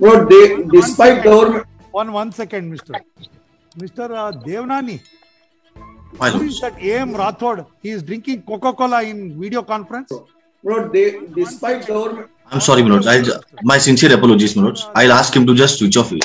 Bro, they, despite government, One one second, Mister. Mister uh, Devnani. My Who that AM Rathod? He is drinking Coca-Cola in video conference. bro, they, despite government, I'm sorry, my lords. I'll, ju- my sincere apologies, my lords. I'll ask him to just switch off it.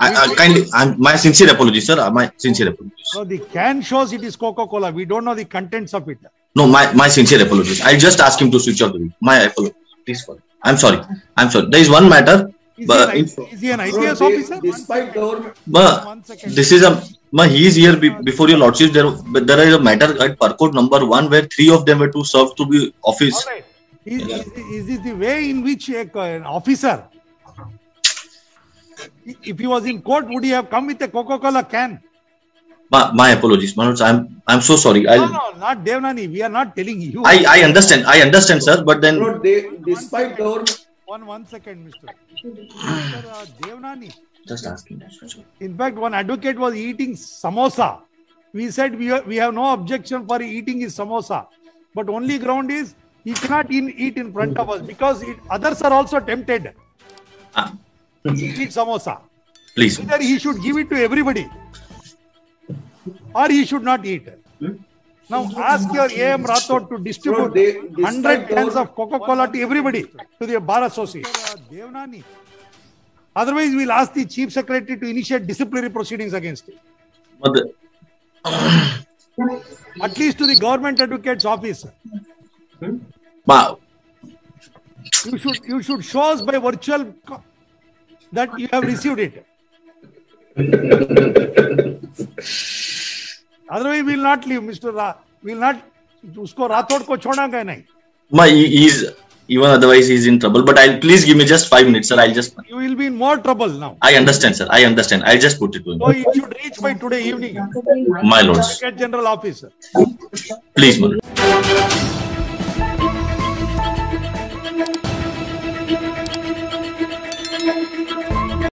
I, I kindly, I'm, my sincere apologies, sir. My sincere apologies. So the can shows it is Coca-Cola. We don't know the contents of it. No, my, my sincere apologies. I'll just ask him to switch off the. My apologies. Please, for I'm sorry. I'm sorry. There is one matter. Is, But he, an, in- is he an IPS they, officer? despite government, But this is a ma, he is here be, before your lordship. There, there is a matter at Parkot number one where three of them were to serve to be office. All right. Is, is, is this the way in which a, an officer, if he was in court, would he have come with a Coca-Cola can? My, my apologies, my lords. I'm I'm so sorry. No, I'll, no, not Devnani. We are not telling you. I I understand. I understand, sir. But then bro, they, despite government, One one second, Mister. Mister uh, Devnani. Just ask him. to switch off. In fact, one advocate was eating samosa. We said we, have- we have no objection for eating his samosa. But only ground is he cannot in, eat in front of us because it, others are also tempted Ah, to eat samosa. please. Either he should give it to everybody or he should not eat. Now ask your AM Rathod to distribute they, 100 despite cans of Coca-Cola to everybody, to the Bar Association. Otherwise, we'll ask the Chief Secretary to initiate disciplinary proceedings against him. But the, At least to the government advocate's office. ma, You should you should show us by virtual co- that you have received it. Otherwise, we will not leave, Mr. Ra. We will not. उसको राठौड़ को छोड़ांगे नहीं ma, he, he's even otherwise he's in trouble. But I'll please give me just five minutes, sir. I'll just. you will be in more trouble now I understand, sir. I understand. I'll just put it to him. so it should reach by today evening My lords, General Office please, my lord.